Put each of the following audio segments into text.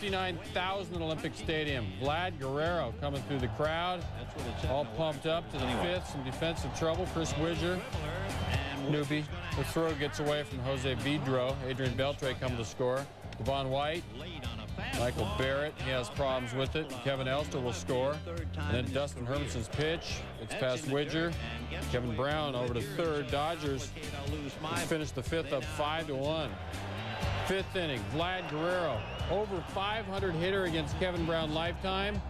59,000 at Olympic Stadium. Vlad Guerrero coming through the crowd, all pumped up to the fifth. Some defensive trouble. Chris Widger, newbie. The throw gets away from Jose Vidro. Adrian Beltre coming to score. Devon White, Michael Barrett, he has problems with it. Kevin Elster will score. And then Dustin Hermanson's pitch. It's past Widger. Kevin Brown over to third. Dodgers finish the fifth up 5 to 1. Fifth inning, Vlad Guerrero, over 500 hitter against Kevin Brown lifetime.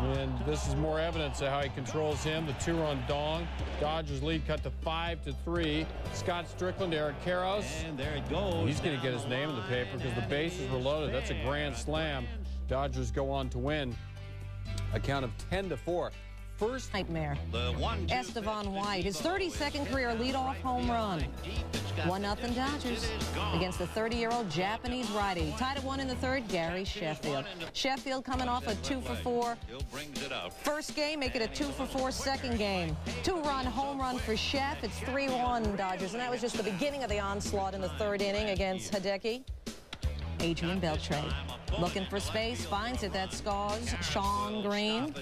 And this is more evidence of how he controls him. The two-run dong. Dodgers lead cut to five to three. Scott Strickland, Eric Karros. And there it goes. He's going to get his name in the paper because the bases were loaded. That's a grand slam. Dodgers go on to win a count of 10 to 4. First nightmare. Estevan White, his 32nd career leadoff home run. 1 0 Dodgers against the 30 year old Japanese righty. Tied at one in the third, Gary Sheffield. Sheffield coming off a 2 for 4. First game, make it a 2 for 4 second game. Two run home run for Sheff. It's 3 1 Dodgers. And that was just the beginning of the onslaught in the third inning against Hideki. Adrian Beltre. Looking for space, finds it. That scores Shawn Green.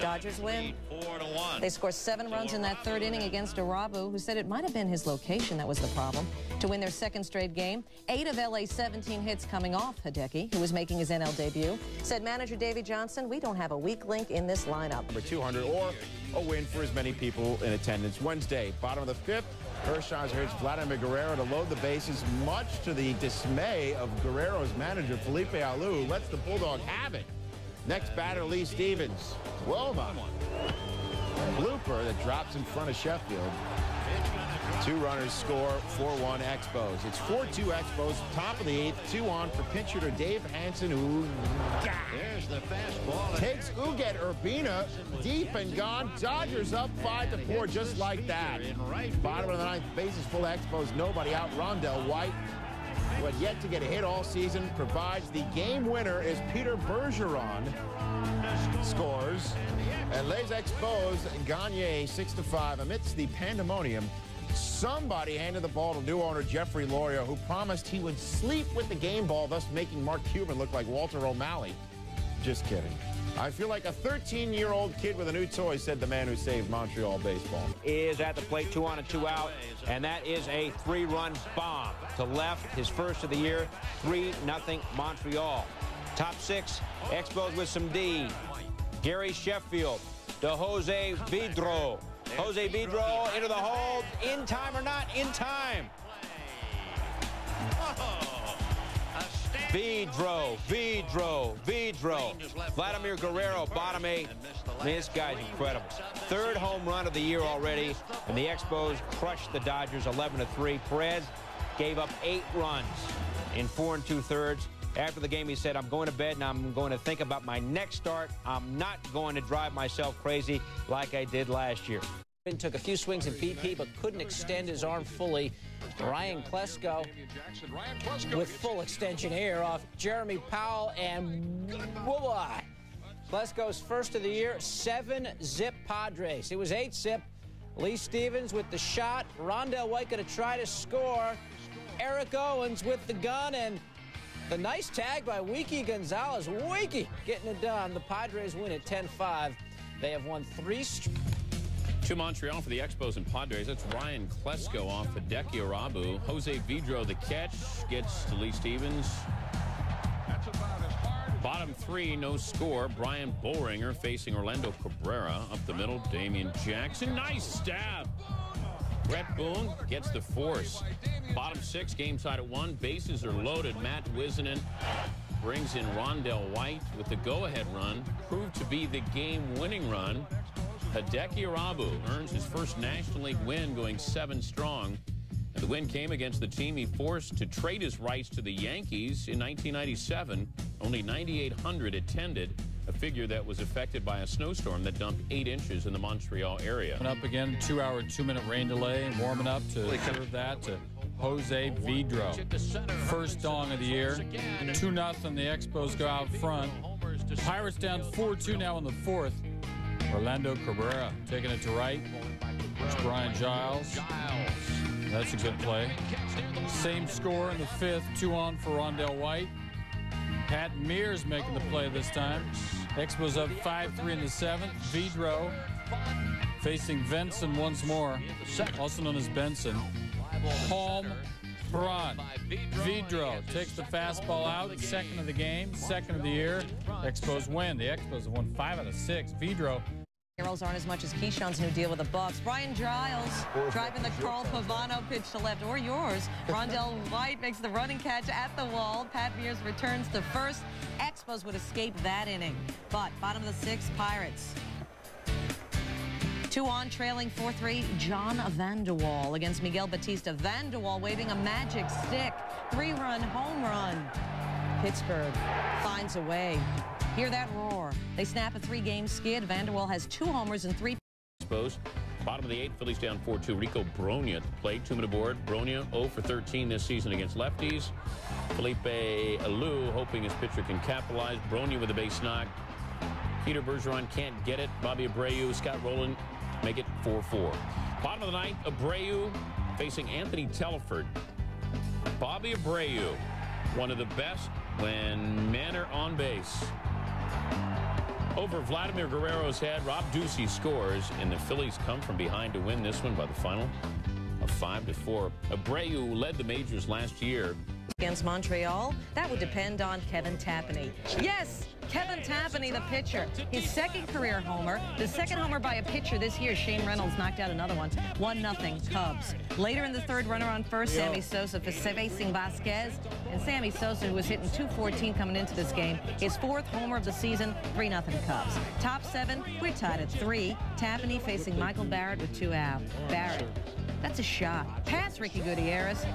Dodgers win. They score seven runs in that third inning against Irabu, who said it might have been his location that was the problem, to win their second straight game. Eight of LA's 17 hits coming off Hideki, who was making his NL debut. Said manager Davey Johnson, we don't have a weak link in this lineup. Number 200 or a win for as many people in attendance Wednesday. Bottom of the fifth, Hershiser hits Vladimir Guerrero to load the bases, much to the dismay of Guerrero's manager, Felipe Alou, who lets the Bulldog have it. Next batter, Lee Stevens. Wilma. Blooper that drops in front of Sheffield. Two runners score 4-1 Expos. It's 4-2 Expos, top of the eighth, two on for pinch hitter Dave Hansen, who There's the fastball. takes Ugueth Urbina deep and gone. Dodgers up 5 to 4 just like that. Bottom of the ninth, bases full Expos, nobody out. Rondell White, who had yet to get a hit all season, provides the game winner is Peter Bergeron. Scores. And Les Expos Gagne 6 to 5 amidst the pandemonium. Somebody handed the ball to new owner Jeffrey Loria, who promised he would sleep with the game ball, thus making Mark Cuban look like Walter O'Malley. Just kidding. I feel like a 13-year-old kid with a new toy, said the man who saved Montreal baseball. Is at the plate, two on and two out, and that is a three-run bomb to left, his first of the year, 3 nothing Montreal. Top six, Expos with some D. Gary Sheffield to Jose Vidro. Jose Vidro into the hold, in time or not, in time. Vidro, Vidro, Vidro. Vladimir Guerrero, bottom eight. This guy's incredible. Third home run of the year already, and the Expos crushed the Dodgers 11 to 3. Perez gave up eight runs in four and two thirds. After the game, he said, I'm going to bed and I'm going to think about my next start. I'm not going to drive myself crazy like I did last year. Took a few swings at BP, but couldn't extend his arm fully. Ryan Klesko with full extension here off Jeremy Powell and whoa, Klesko's first of the year, seven zip Padres. It was eight zip. Lee Stevens with the shot. Rondell White going to try to score. Eric Owens with the gun and the nice tag by Wiki Gonzalez. Wiki getting it done. The Padres win at 10-5. They have won three. To Montreal for the Expos and Padres. That's Ryan Klesko off Hideki Irabu. Jose Vidro, the catch, gets to Lee Stevens. Bottom three, no score. Brian Boehringer facing Orlando Cabrera. Up the middle, Damian Jackson. Nice stab. Bret Boone gets the force. Bottom six, game tied at one. Bases are loaded. Matt Whisenant brings in Rondell White with the go-ahead run. Proved to be the game-winning run. Hideki Irabu earns his first National League win going seven strong. And the win came against the team he forced to trade his rights to the Yankees in 1997. Only 9,800 attended, a figure that was affected by a snowstorm that dumped eight inches in the Montreal area. Coming up again, two-hour, two-minute rain delay, warming up to serve that to Jose Vidro. First dong of the year. 2 nothing. The Expos go out front. Pirates down 4-2 now in the fourth. Orlando Cabrera taking it to right. It's Brian Giles. That's a good play. Same score in the fifth. Two on for Rondell White. Pat Meares making the play this time. Expos up 5-3 in the seventh. Vidro facing Venson once more, also known as Benson. Home run. Vidro takes the fastball out, second of the game, second of the year. Expos win. The Expos have won five out of six. Vidro Arrows aren't as much as Keyshawn's new deal with the Bucks. Brian Giles driving the Carl Pavano pitch to left, or yours. Rondell White makes the running catch at the wall. Pat Meares returns to first. Expos would escape that inning. But bottom of the sixth, Pirates. Two on, trailing 4-3, John Vander Wal against Miguel Batista. Vander Wal waving a magic stick. Three-run home run. Pittsburgh finds a way. Hear that roar. They snap a three-game skid. Vander Wal has two homers and three Expos. Bottom of the eighth, Phillies down 4-2. Rico Brogna at the plate, two-minute board. Brogna 0 for 13 this season against lefties. Felipe Alou hoping his pitcher can capitalize. Brogna with a base knock. Peter Bergeron can't get it. Bobby Abreu, Scott Rolen make it 4-4. Bottom of the ninth, Abreu facing Anthony Telford. Bobby Abreu, one of the best when men are on base. Over Vladimir Guerrero's head, Rob Ducey scores, and the Phillies come from behind to win this one by the final of 5 to 4. Abreu led the majors last year. Against Montreal. That would depend on Kevin Tapani. Yes, Kevin Tapani, the pitcher. His second career homer. The second homer by a pitcher this year. Shane Reynolds knocked out another one. 1 nothing Cubs. Later in the third, runner on first, Sammy Sosa facing Vazquez. And Sammy Sosa, who was hitting 214 coming into this game, his fourth homer of the season, 3 nothing Cubs. Top seven, we're tied at three. Tapani facing Michael Barrett with two out. Barrett. That's a shot. Pass Ricky Gutierrez.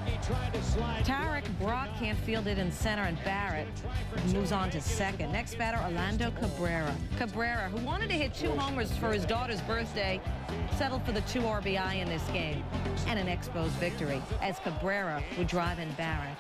Tarrik Brock can't field it in center, and Barrett moves on to second. Next batter, Orlando Cabrera. Cabrera, who wanted to hit two homers for his daughter's birthday, settled for the two RBI in this game. And an Expos victory, as Cabrera would drive in Barrett.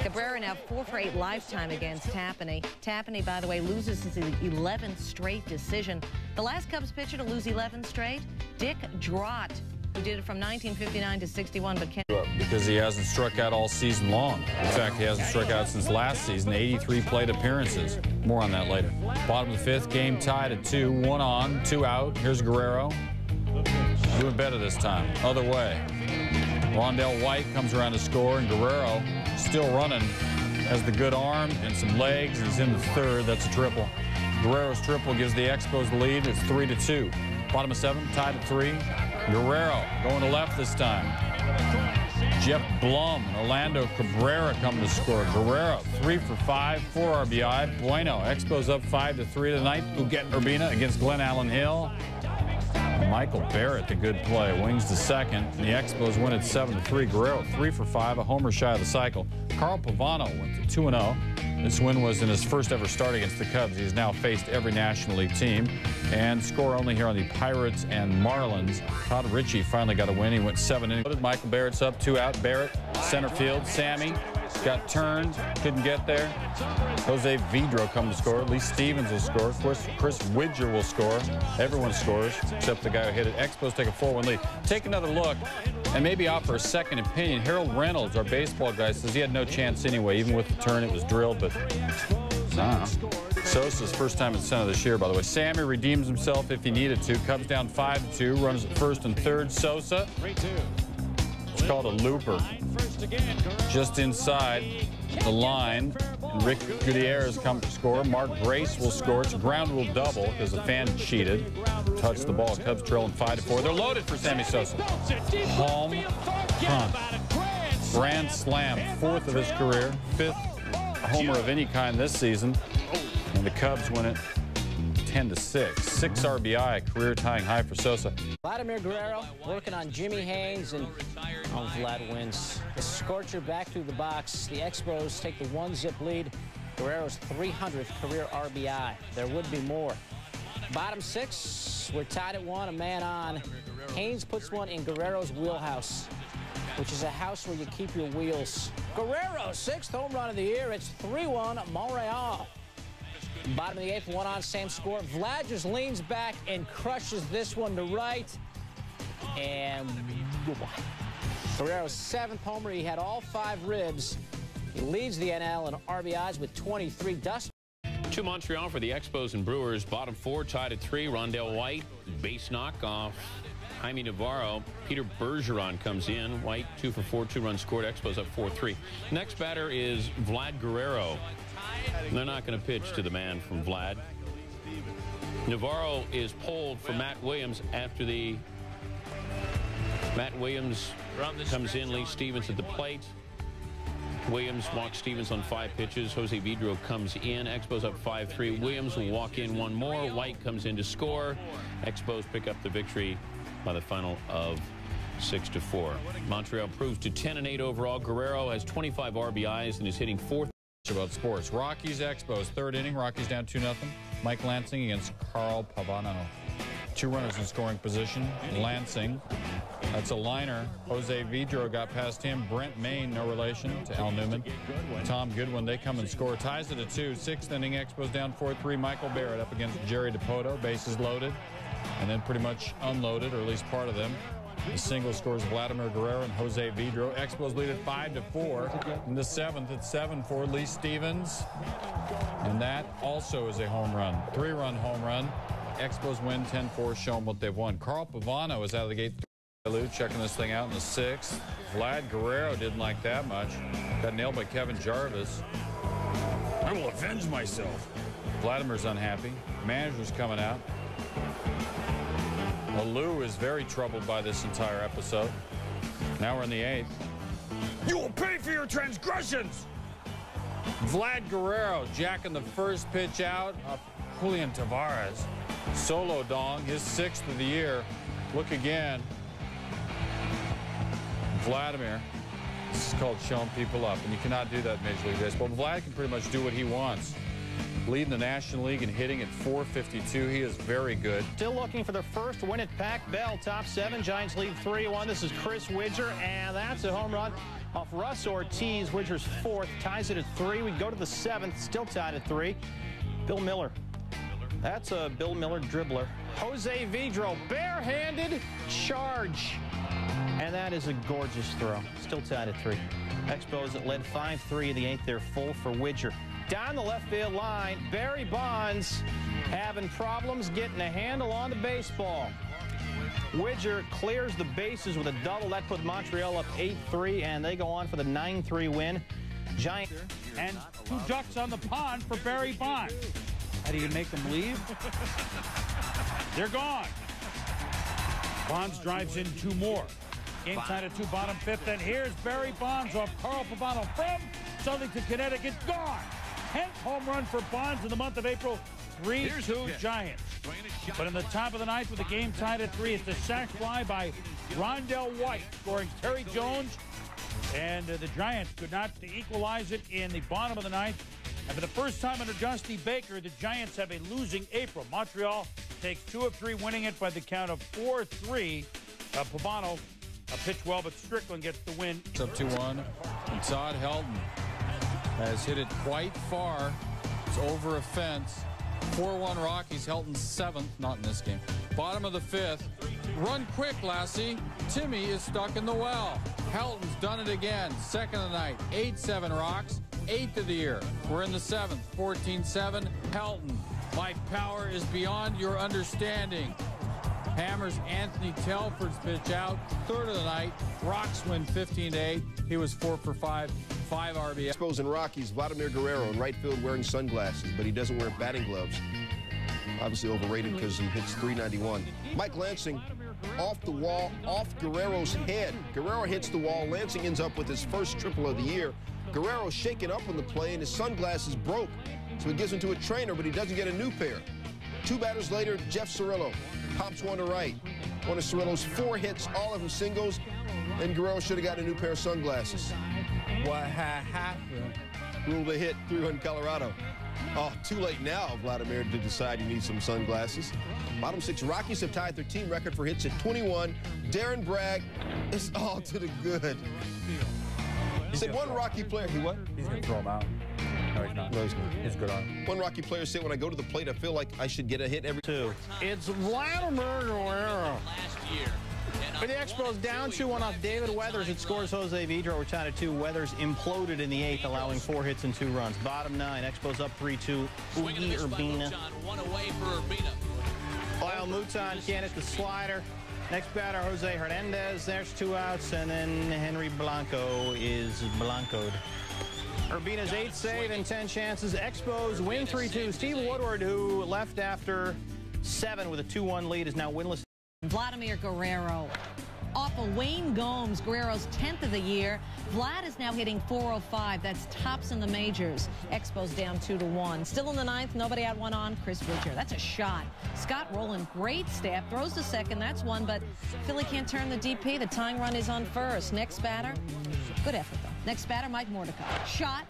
Cabrera now four for eight lifetime against Tapani. Tapani, by the way, loses his 11th straight decision. The last Cubs pitcher to lose 11 straight, Dick Drott, who did it from 1959 to 61, but can't. because he hasn't struck out all season long. In fact, he hasn't struck out since last season, 83 plate appearances. More on that later. Bottom of the fifth, game tied at two, one on, two out. Here's Guerrero. Doing better this time. Other way. Rondell White comes around to score, and Guerrero still running. Has the good arm and some legs. He's in the third. That's a triple. Guerrero's triple gives the Expos the lead. It's three to two. Bottom of seven, tied at three. Guerrero going to left this time. Geoff Blum and Orlando Cabrera come to score. Guerrero, three for five, four RBI. Bueno, Expos up five to three tonight. Ugueth Urbina against Glenallen Hill. Michael Barrett, the good play, wings to second. The Expos win at seven to three. Guerrero, three for five, a homer shy of the cycle. Carl Pavano went to two and zero. This win was in his first ever start against the Cubs. He's now faced every National League team and score only here on the Pirates and Marlins. Todd Ritchie finally got a win. He went seven innings. Michael Barrett's up, two out. Barrett, center field. Sammy got turned, couldn't get there. Jose Vidro come to score. Lee Stevens will score. Of course, Chris Widger will score. Everyone scores except the guy who hit it. Expos take a 4-1 lead. Take another look and maybe offer a second opinion. Harold Reynolds, our baseball guy, says he had no chance anyway. Even with the turn, it was drilled, but nah. Sosa's first time at center this year, by the way. Sammy redeems himself if he needed to. Cubs down 5-2, runs at first and third. Sosa, it's called a looper. Just inside the line. Rick Gutierrez comes to score. Mark Grace will score. It's a ground rule double because the fan cheated. Touched the ball. Cubs trailing 5 to 4. They're loaded for Sammy Sosa. Home run. Grand slam. Fourth of his career. Fifth homer of any kind this season. And the Cubs win it 10 to 6. 6 RBI, career tying high for Sosa. Vladimir Guerrero working on Jimmy Haynes, and oh, Vlad wins. The Scorcher back through the box. The Expos take the one-zip lead. Guerrero's 300th career RBI. There would be more. Bottom six, we're tied at one, a man on. Haynes puts one in Guerrero's wheelhouse, which is a house where you keep your wheels. Guerrero, sixth home run of the year. It's 3-1 Montreal. Bottom of the eighth, one on, same score. Vlad just leans back and crushes this one to right. And Guerrero's seventh homer. He had all five ribs He leads the NL in RBIs with 23. Dust. To Montreal for the Expos and Brewers. Bottom four tied at three. Rondell White, base knock off Jaime Navarro. Peter Bergeron comes in. White, two for four, two runs scored. Expos up 4-3. Next batter is Vlad Guerrero. They're not going to pitch to the man from Vlad. Navarro is pulled for Matt Williams after the Matt Williams comes in, Lee Stevens at the plate. Williams walks Stevens on five pitches. Jose Vidro comes in. Expos up 5-3. Williams will walk in one more. White comes in to score. Expos pick up the victory by the final of 6 to 4. Montreal improves to 10 and 8 overall. Guerrero has 25 RBIs and is hitting fourth. About sports. Rockies Expos, third inning. Rockies down 2 0. Mike Lansing against Carl Pavano. Two runners in scoring position. Lansing. That's a liner. Jose Vidro got past him. Brent Mayne, no relation to Al Newman. Tom Goodwin, they come and score. Ties it at two. Sixth inning, Expos down 4-3. Michael Barrett up against Jerry Dipoto. Bases loaded. And then pretty much unloaded, or at least part of them. The single scores Vladimir Guerrero and Jose Vidro. Expos lead at 5 to 4. In the seventh, at 7 for Lee Stevens. And that also is a home run. Three run home run. Expos win 10 4, show them what they've won. Carl Pavano is out of the gate. Checking this thing out in the sixth. Vlad Guerrero didn't like that much. Got nailed by Kevin Jarvis. I will avenge myself. Vladimir's unhappy. Manager's coming out. Lou is very troubled by this entire episode. Now we're in the eighth. You will pay for your transgressions! Vlad Guerrero jacking the first pitch out of Julian Tavarez. Solo dong, his sixth of the year. Look again. Vladimir. This is called showing people up, and you cannot do that in Major League Baseball. Vlad can pretty much do what he wants. Leading the National League and hitting at 452. He is very good. Still looking for their first win at Pac Bell. Top seven. Giants lead 3-1. This is Chris Widger, and that's a home run off Russ Ortiz. Widger's fourth. Ties it at three. We go to the seventh. Still tied at three. Bill Mueller. That's a Bill Mueller dribbler. Jose Vidro, barehanded charge. And that is a gorgeous throw. Still tied at three. Expos that led 5-3 in the eighth. They're full for Widger. Down the left field line, Barry Bonds having problems getting a handle on the baseball. Widger clears the bases with a double. That puts Montreal up 8-3, and they go on for the 9-3 win. Giant and two ducks on the pond for Barry Bonds. How do you make them leave? They're gone. Bonds drives in two more. Game tied at two, bottom fifth, and here's Barry Bonds off Carl Pavano from Southington, Connecticut. Gone. 10th home run for Bonds in the month of April. 3-2 Giants. But in the top of the ninth with the game tied at three, it's a sac fly by Rondell White, scoring Terry Jones. And uh, the Giants could not equalize it in the bottom of the ninth. And for the first time under Dusty Baker, the Giants have a losing April. Montreal takes two of three, winning it by the count of 4-3. Uh, Pavano uh, pitched well, but Strickland gets the win. It's up 2-1. And Todd Helton has hit it quite far. It's over a fence. 4-1 Rockies. Helton seventh. Not in this game. Bottom of the fifth. Run quick, Lassie. Timmy is stuck in the well. Helton's done it again. Second of the night. 8-7 Rocks. Eighth of the year. We're in the seventh. 14-7. Helton. My power is beyond your understanding. Hammers Anthony Telford's pitch out. Third of the night. Rocks win 15 8. He was four for five. Five RBI. Expos Rockies, Vladimir Guerrero in right field wearing sunglasses, but he doesn't wear batting gloves. Obviously overrated because he hits 391. Mike Lansing off the wall, off Guerrero's head. Guerrero hits the wall. Lansing ends up with his first triple of the year. Guerrero shaken up on the play and his sunglasses broke. So he gives them to a trainer, but he doesn't get a new pair. Two batters later, Jeff Cirillo pops one to right. One of Cirillo's four hits, all of them singles, and Guerrero should have got a new pair of sunglasses. What ha happened? Rule the hit, three-run Colorado. Oh, too late now, Vladimir, to decide you need some sunglasses. Bottom six Rockies have tied their team record for hits at 21. Darren Bragg is all to the good. He said one Rocky player, he what? He's going to throw him out. No, he's not. No, he's not. He's good on. One Rocky player said, when I go to the plate, I feel like I should get a hit every two. It's Vladimir Guerrero. Last year. With the Expos down 2-1 off David Weathers, it scores Jose Vidro. We're tied at 2. Weathers imploded in the eighth, allowing four hits and two runs. Bottom nine, Expos up 3-2. Oogie Urbina. One away for Urbina. Lyle Mouton can't hit the slider. Next batter, Jose Hernandez. There's two outs, and then Henry Blanco is Blancoed. Urbina's eighth save and 10 chances. Expos win 3-2. Steve Woodard, who left after seven with a 2-1 lead, is now winless. Vladimir Guerrero. Off of Wayne Gomes, Guerrero's 10th of the year. Vlad is now hitting 405. That's tops in the majors. Expos down 2 to 1. Still in the ninth, nobody out one on. Chris Widger. That's a shot. Scott Rolen, great step. Throws to second. That's one, but Philly can't turn the DP. The tying run is on first. Next batter. Good effort, though. Next batter, Mike Mordecai. Shot.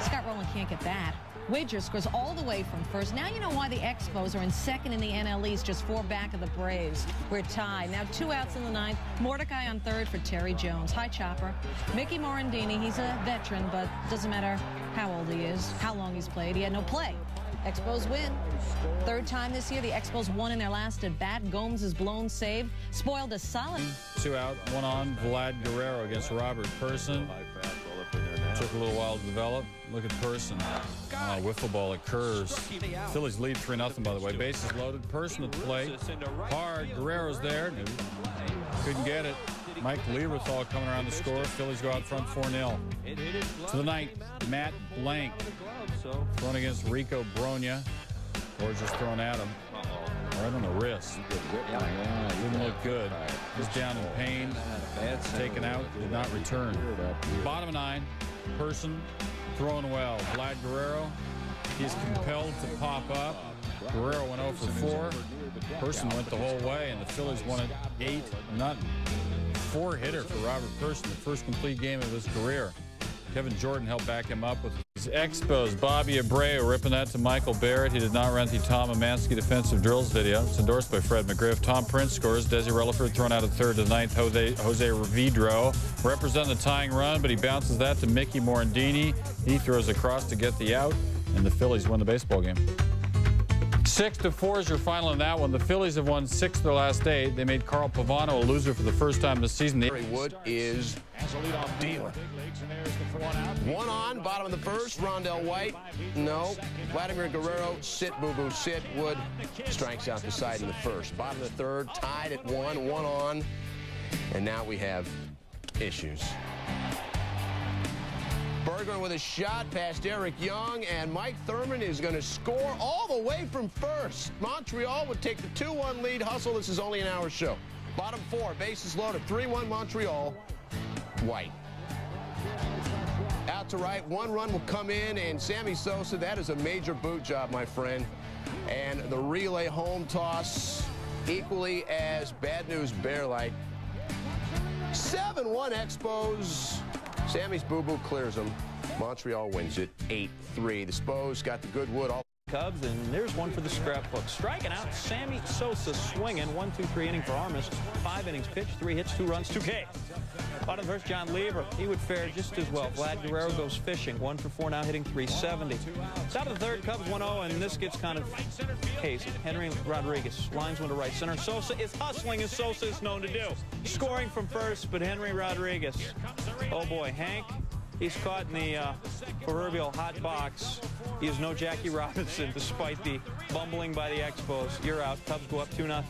Scott Rolen can't get that. Widger scores all the way from first. Now you know why the Expos are in second in the NL East, just four back of the Braves. We're tied. Now two outs in the ninth. Mordecai on third for Terry Jones. Hi, Chopper. Mickey Morandini, he's a veteran, but doesn't matter how old he is, how long he's played. He had no play. Expos win. Third time this year, the Expos won in their last at bat. Gomes' is blown save. Spoiled a solid. Two out, one on. Vlad Guerrero against Robert Person. Took a little while to develop. Look at Person. Uh, wiffle ball occurs. Phillies lead 3 0, by the way. Bases loaded. Person at the plate. Hard. Guerrero's there. Couldn't get it. Mike Lieberthal coming around the score. Phillies go out front 4 0. To the ninth, Matt Blank. Throwing against Rico Brogna. Or just thrown at him. Right on the wrist. Didn't look good. He's down in pain. Taken out. Did not return. Bottom of nine. Person throwing well. Vlad Guerrero. He's compelled to pop up. Guerrero went 0 for 4. Person went the whole way, and the Phillies won it 8 nothing. Four hitter for Robert Person, the first complete game of his career. Kevin Jordan helped back him up with Expos. Bobby Abreu ripping that to Michael Barrett. He did not rent the Tom Emanski defensive drills video. It's endorsed by Fred McGriff. Tom Prince scores. Desi Relaford thrown out at third to ninth. Jose, Jose Vidro representing the tying run, but he bounces that to Mickey Morandini. He throws across to get the out, and the Phillies win the baseball game. Six to four is your final in that one. The Phillies have won six of their last eight. They made Carl Pavano a loser for the first time this season. Wood is dealer. One on, bottom of the first. Rondell White, no. Vladimir Guerrero, sit, boo boo, sit. Wood strikes out the side in the first. Bottom of the third, tied at one, one on. And now we have issues. Bergeron with a shot past Eric Young, and Mike Thurman is going to score all the way from first. Montreal would take the 2-1 lead. Hustle, this is only an hour show. Bottom four, bases loaded, 3-1 Montreal. White. Out to right, one run will come in, and Sammy Sosa, that is a major boot job, my friend. And the relay home toss, equally as bad news bear like. 7-1 Expos. Sammy's boo-boo clears them. Montreal wins it 8-3. The Spos got the good wood all Cubs, and there's one for the scrapbook. Striking out, Sammy Sosa swinging. One, two, three inning for Armas. Five innings pitched, three hits, two runs, two K. Bottom first, Jon Lieber. He would fare just as well. Vlad Guerrero goes fishing. One for four now, hitting 370. Top of the third, Cubs 1-0, and this gets kind of hazy. Henry Rodriguez lines one to right center. Sosa is hustling as Sosa is known to do. Scoring from first, but Henry Rodriguez. Oh boy, Hank He's caught in the uh, proverbial hot box. He is no Jackie Robinson, despite the bumbling by the Expos. You're out. Cubs go up 2 0.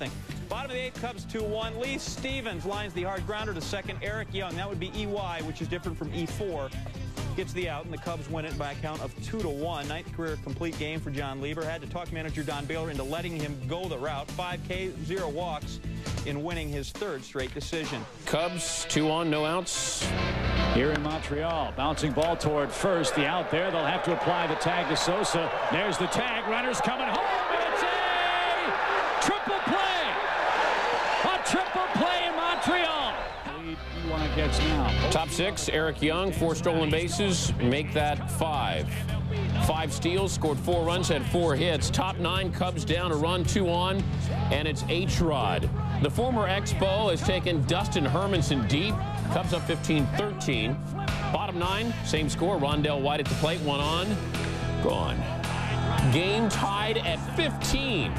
Bottom of the eighth, Cubs 2-1. Lee Stevens lines the hard grounder to second. Eric Young, that would be EY, which is different from E4 gets the out, and the Cubs win it by a count of 2 to 1. Ninth career complete game for Jon Lieber. Had to talk manager Don Baylor into letting him go the route. 5K, zero walks in winning his third straight decision. Cubs, two on, no outs. Here in Montreal, bouncing ball toward first. The out there, they'll have to apply the tag to Sosa. There's the tag. Runners coming home, and it's a triple play. A triple play in Montreal. Gets now. Top six, Eric Young, four stolen bases, make that five. Five steals, scored four runs, had four hits. Top nine, Cubs down a run, two on, and it's H-Rod. The former Expo has taken Dustin Hermanson deep. Cubs up 15-13. Bottom nine, same score. Rondell White at the plate, one on, gone. Game tied at 15.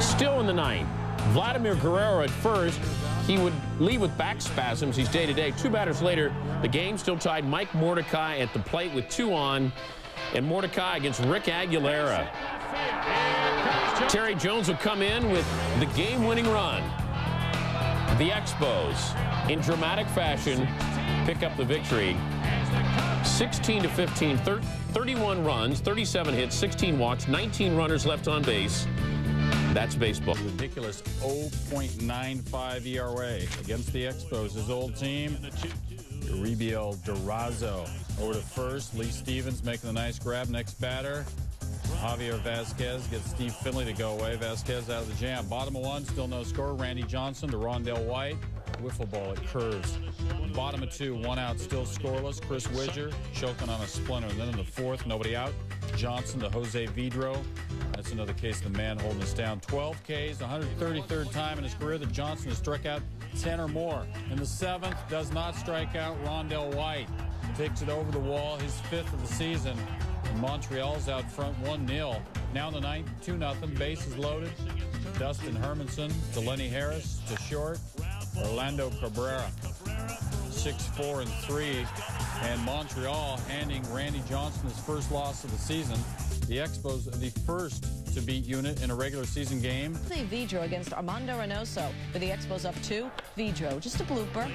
Still in the ninth. Vladimir Guerrero at first. He would leave with back spasms. He's day to day. Two batters later, the game still tied. Mike Mordecai at the plate with two on, and Mordecai against Rick Aguilera. Terry Jones will come in with the game-winning run. The Expos, in dramatic fashion, pick up the victory. 16 to 15, 31 runs, 37 hits, 16 walks, 19 runners left on base. That's baseball. Ridiculous 0.95 ERA against the Expos, his old team. Erubiel Durazo over to first. Lee Stevens making the nice grab. Next batter. Javier Vazquez gets Steve Finley to go away. Vazquez out of the jam. Bottom of one, still no score. Randy Johnson to Rondell White. Wiffle ball, it curves. Bottom of two, one out, still scoreless. Chris Widger choking on a splinter. And then in the fourth, nobody out. Johnson to Jose Vidro. That's another case of the man holding us down. 12 Ks, 133rd time in his career that Johnson has struck out 10 or more. In the seventh, does not strike out Rondell White. Takes it over the wall, his fifth of the season. Montreal's out front 1-0. Now in the ninth, 2-0. Bases loaded. Dustin Hermanson to Lenny Harris to short. Orlando Cabrera, 6-4 and 3. And Montreal handing Randy Johnson his first loss of the season. The Expos the first to beat Unit in a regular season game. Vidro against Armando Reynoso with the Expos up two. Vidro, just a blooper.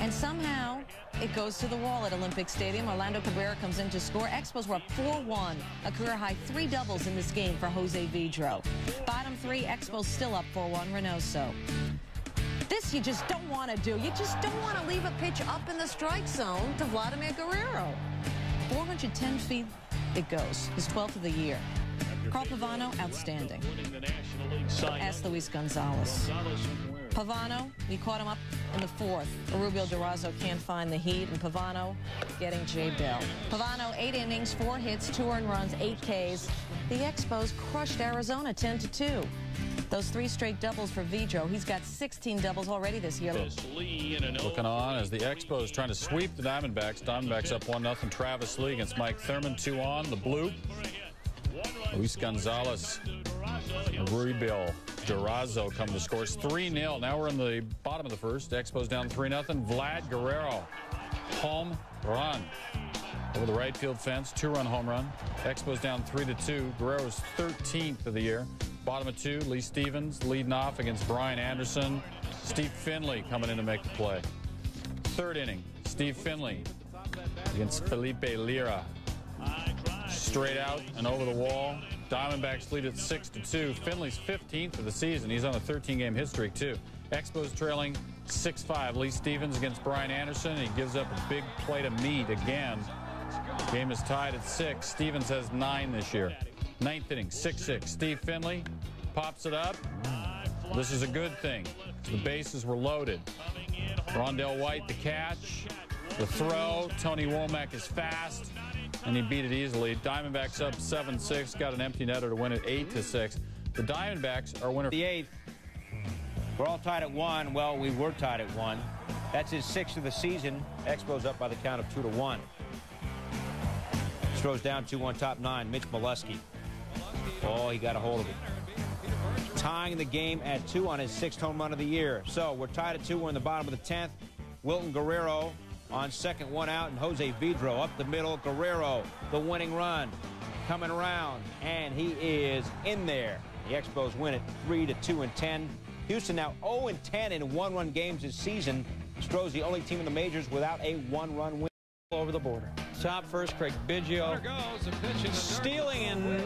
And somehow it goes to the wall at Olympic Stadium. Orlando Cabrera comes in to score. Expos were up 4-1. A career high three doubles in this game for Jose Vidro. Bottom three, Expos still up 4-1. Reynoso. This you just don't want to do. You just don't want to leave a pitch up in the strike zone to Vladimir Guerrero. 410 feet it goes. His 12th of the year. Carl Pavano, outstanding. Ask Luis Gonzalez. Pavano, we caught him up in the fourth. Rubio Durazo can't find the heat, and Pavano getting J. Bell. Pavano, eight innings, four hits, two earned runs, eight Ks. The Expos crushed Arizona 10 to 2. Those three straight doubles for Vidro. He's got 16 doubles already this year. Looking on as the Expos trying to sweep the Diamondbacks. Diamondbacks up 1-0. Travis Lee against Mike Thurman. Two on. The blue. Luis Gonzalez. Rubio Durazo come to scores 3-0. Now we're in the bottom of the first. Expos down 3-0. Vlad Guerrero. Home run. Over the right field fence. Two-run home run. Expos down 3-2. Guerrero's 13th of the year. Bottom of two, Lee Stevens leading off against Brian Anderson. Steve Finley coming in to make the play. Third inning, Steve Finley against Felipe Lira. Straight out and over the wall. Diamondbacks lead at 6 to 2. Finley's 15th of the season. He's on a 13 game hit streak, too. Expos trailing 6 5. Lee Stevens against Brian Anderson. He gives up a big plate of meat again. Game is tied at 6. Stevens has 9 this year. Ninth inning, 6-6. Steve Finley pops it up. This is a good thing. The bases were loaded. Rondell White, the catch. The throw. Tony Womack is fast, and he beat it easily. Diamondbacks up 7-6. Got an empty netter to win it 8-6. The Diamondbacks are winner. The eighth. We're all tied at one. Well, we were tied at one. That's his sixth of the season. Expos up by the count of two to one. Throws down 2-1 top nine. Mitch Meluskey. Oh, he got a hold of it. Tying the game at two on his sixth home run of the year. So we're tied at two. We're in the bottom of the 10th. Wilton Guerrero on second, one out, and Jose Vidro up the middle. Guerrero, the winning run, coming around, and he is in there. The Expos win it 3 to 2 and 10. Houston now 0 and 10 in one-run games this season. Stros the only team in the majors without a one-run win over the border. Top first, Craig Biggio. Stealing and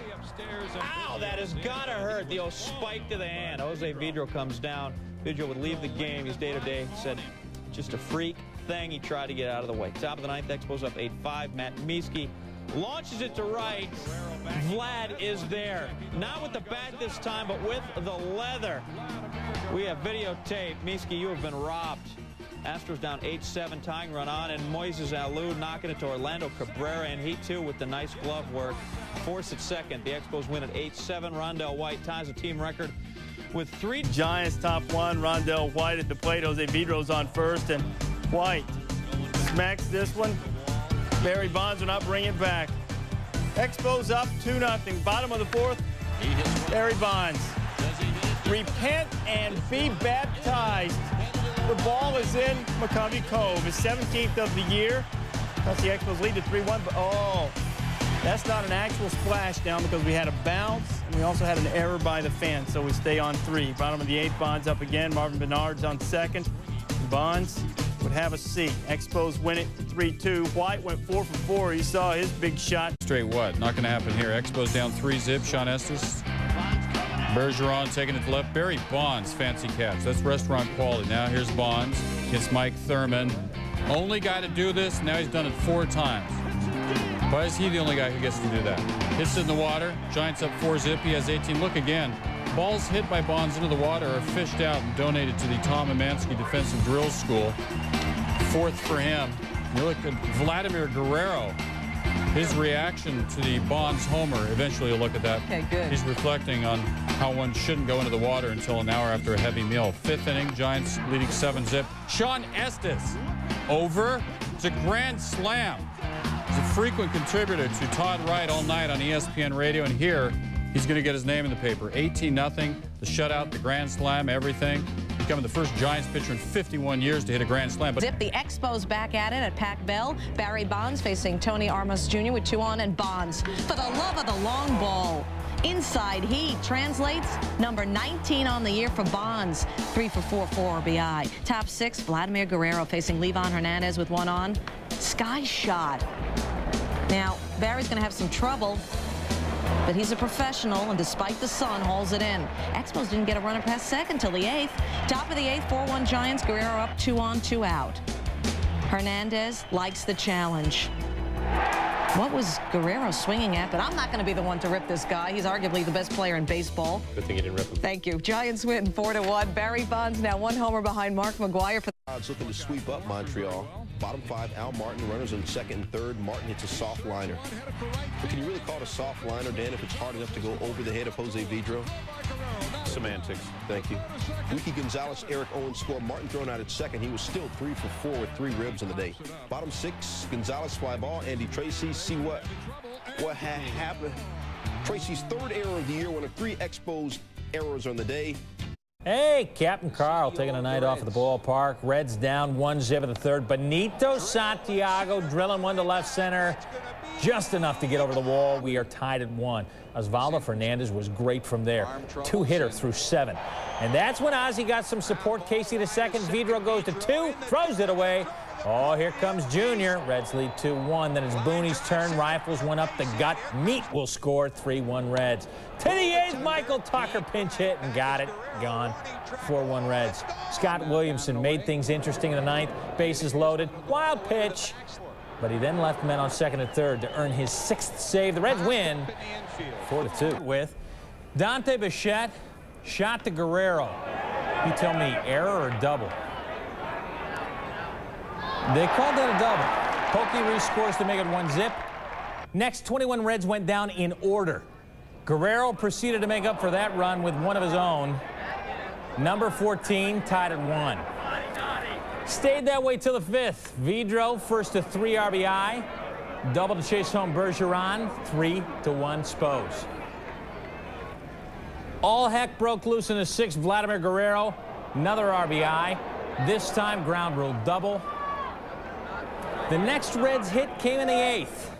ow, that has got to hurt. The old spike to the hand. Jose Vidro comes down. Biggio would leave the game. He's day to day. Said just a freak thing. He tried to get out of the way. Top of the ninth, Expos up 8-5. Matt Mieske launches it to right. Vlad is there. Not with the bat this time, but with the leather. We have videotape. Mieske, you have been robbed. Astros down 8-7, tying run on, and Moises Alou knocking it to Orlando Cabrera, and he too with the nice glove work. Force at second. The Expos win at 8-7. Rondell White ties a team record with three. Giants top one. Rondell White at the plate. Jose Vidro's on first, and White smacks this one. Barry Bonds will not bring it back. Expos up 2-0. Bottom of the fourth. Barry Bonds. repent and be baptized. The ball is in McCovey Cove. His 17th of the year. That's the Expos lead to 3-1, but oh, that's not an actual splashdown because we had a bounce and we also had an error by the fan, so we stay on three. Bottom of the eighth, Bonds up again. Marvin Bernard's on second. Bonds would have a seat. Expos win it 3-2. White went 4 for 4. He saw his big shot. Straight what? Not going to happen here. Expos down three zip. Shawn Estes. Bergeron taking it to left. Barry Bonds, fancy catch. That's restaurant quality. Now here's Bonds against Mike Thurman. Only guy to do this. Now he's done it four times. Why is he the only guy who gets to do that? Hits it in the water. Giants up four zip. He has 18. Look again. Balls hit by Bonds into the water are fished out and donated to the Tom Emanski Defensive Drill School. Fourth for him. You look at Vladimir Guerrero. His reaction to the Bonds homer, eventually you'll look at that. Okay, good. He's reflecting on how one shouldn't go into the water until an hour after a heavy meal. Fifth inning, Giants leading 7 zip. Shawn Estes over. It's a grand slam. He's a frequent contributor to Todd Wright all night on ESPN Radio, and here he's going to get his name in the paper. 18 0 the shutout, the grand slam, everything. Becoming the first Giants pitcher in 51 years to hit a grand slam. But Zip the Expos back at it at Pac Bell. Barry Bonds facing Tony Armas Jr. with two on and Bonds. For the love of the long ball. Inside he translates number 19 on the year for Bonds. Three for four, four RBI. Top six, Vladimir Guerrero facing Livan Hernandez with one on. Sky shot. Now, Barry's going to have some trouble, but he's a professional, and despite the sun, hauls it in. Expos didn't get a runner past second till the eighth. Top of the eighth, 4-1 Giants. Guerrero up two on, two out. Hernandez likes the challenge. What was Guerrero swinging at? But I'm not going to be the one to rip this guy. He's arguably the best player in baseball. Good thing you didn't rip him. Thank you. Giants win 4 to 1. Barry Bonds now one homer behind Mark McGwire for Odds looking to sweep up Montreal. Bottom five, Al Martin, runners on second and third. Martin hits a soft liner. But can you really call it a soft liner, Dan, if it's hard enough to go over the head of Jose Vidro? Semantics. Thank you. Wiki Gonzalez, Eric Owens score. Martin thrown out at second. He was still three for four with three ribs in the day. Bottom six, Gonzalez fly ball. Andy Tracy, see what what ha happened. Tracy's third error of the year, one of three exposed errors on the day. Hey, Captain Carl taking a night off at the ballpark. Reds down one zip at the third. Benito Santiago drilling one to left center. Just enough to get over the wall. We are tied at one. Osvaldo Fernandez was great from there. Two hitter through seven. And that's when Ozzy got some support. Casey to second. Vidro goes to two, throws it away. Oh, here comes Junior. Reds lead 2-1. Then it's Booney's turn. Rifles went up the gut. Meat will score 3-1 Reds. To the eighth, Michael Tucker pinch hit and got it. Gone. 4-1 Reds. Scott Williamson made things interesting in the ninth. Bases loaded. Wild pitch. But he then left men on second and third to earn his sixth save. The Reds win 4-2 with Dante Bichette shot to Guerrero. You tell me, error or double? They called that a double. Pokey rescores to make it one zip. Next, 21 Reds went down in order. Guerrero proceeded to make up for that run with one of his own. Number 14 tied at one. Stayed that way till the fifth. Vidro first to three RBI. Double to chase home Bergeron. Three to one Spose. All heck broke loose in the sixth. Vladimir Guerrero. Another RBI. This time ground rule double. The next Reds hit came in the eighth.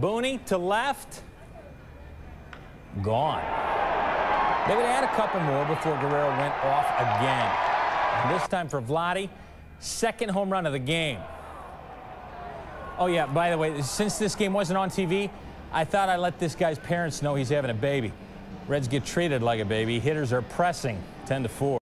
Booney to left. Gone. They would add a couple more before Guerrero went off again. And this time for Vladdy, second home run of the game. Oh, yeah, by the way, since this game wasn't on TV, I thought I'd let this guy's parents know he's having a baby. Reds get treated like a baby. Hitters are pressing 10 to 4.